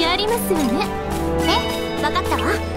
やりますわね。え分かったわ。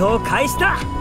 闘開始だ。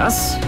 das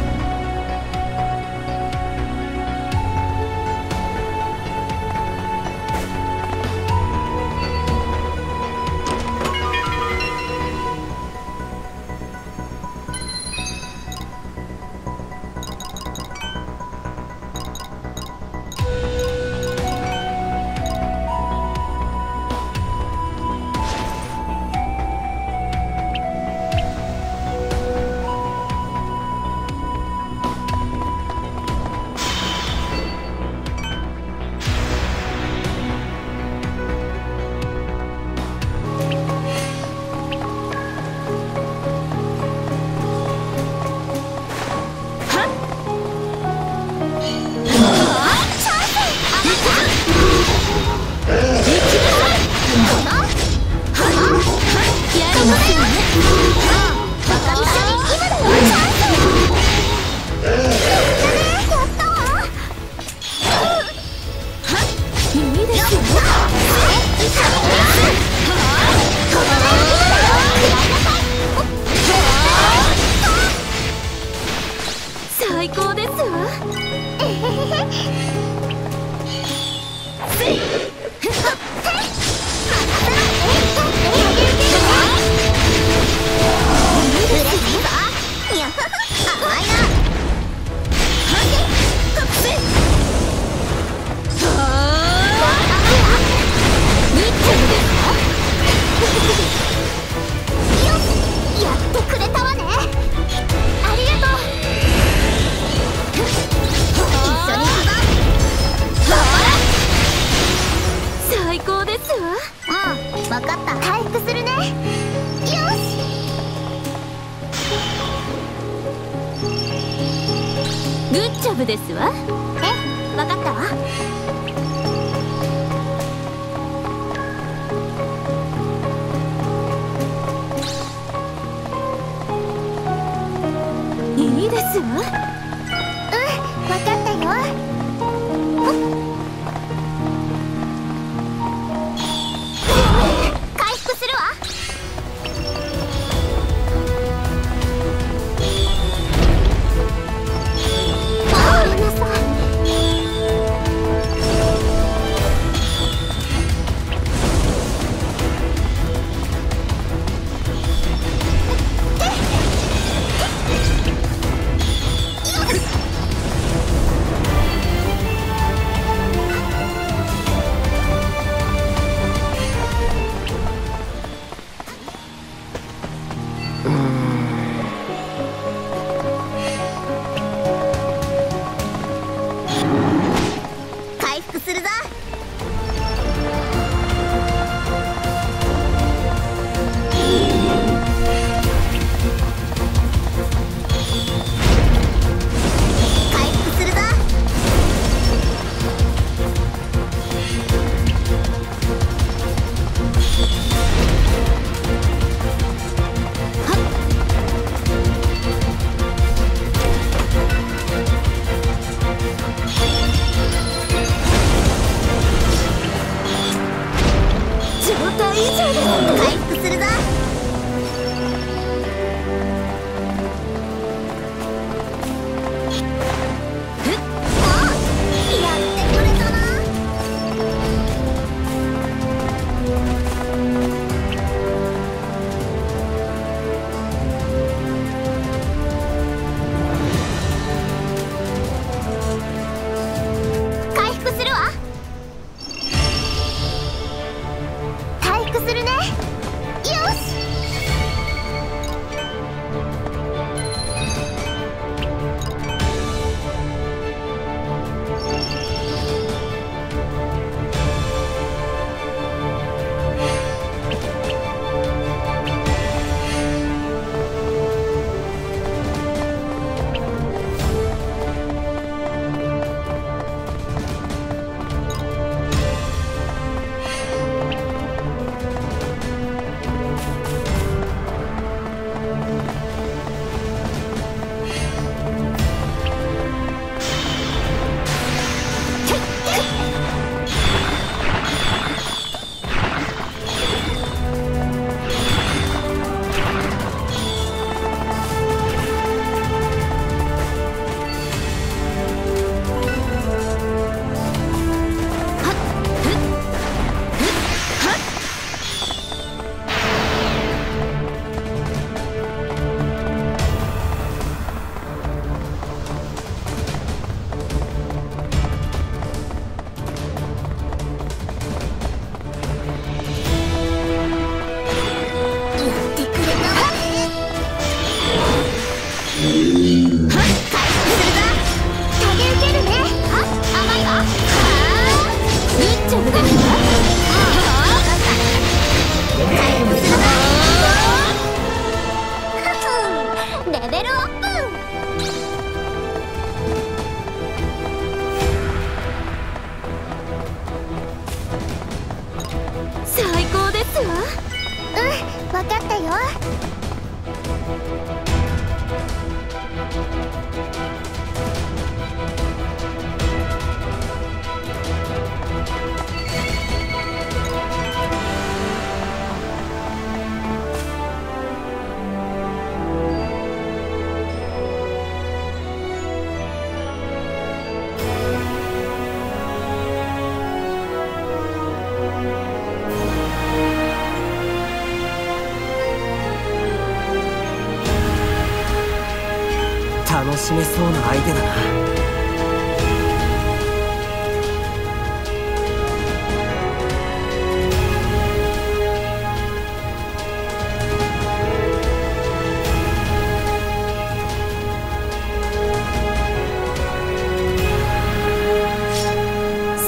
怎么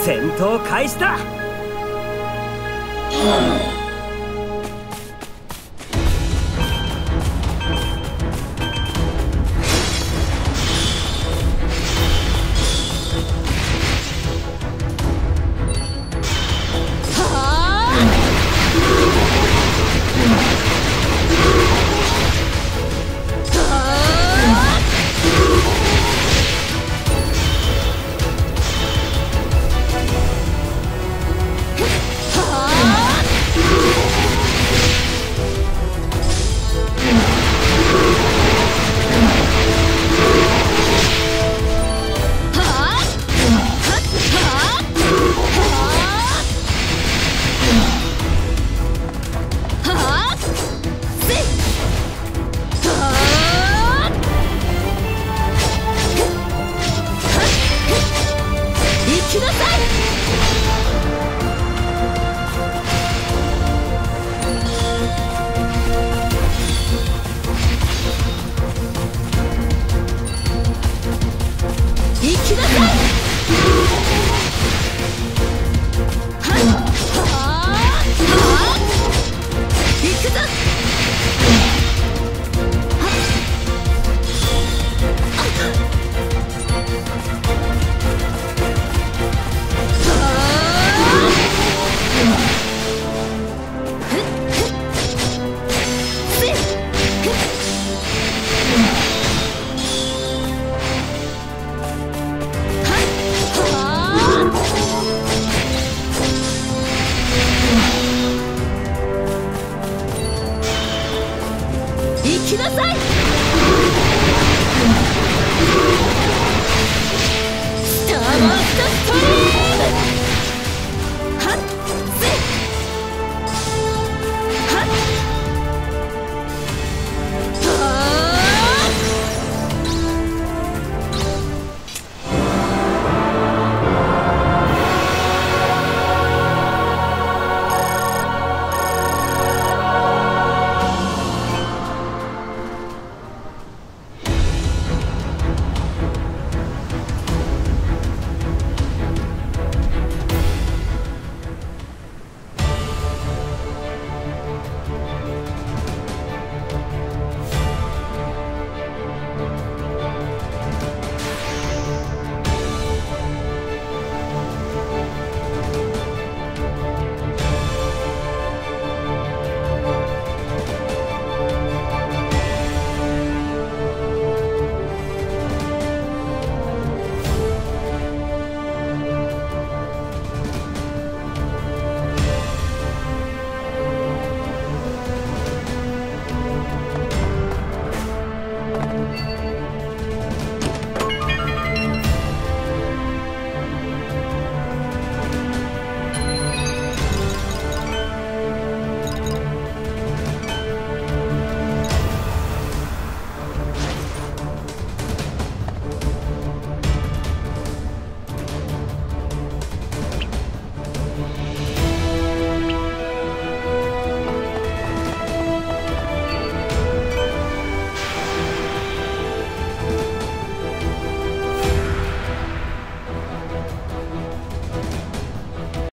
戦闘開始だ。